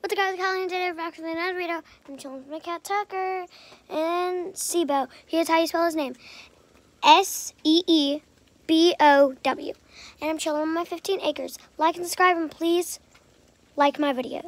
What's up guys, Colleen today we're back with another video. I'm chilling with my cat Tucker and Seebo. Here's how you spell his name. S-E-E-B-O-W. And I'm chilling on my 15 acres. Like and subscribe and please like my videos.